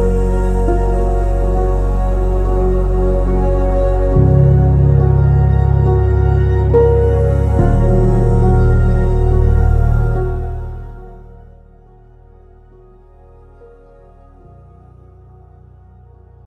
you.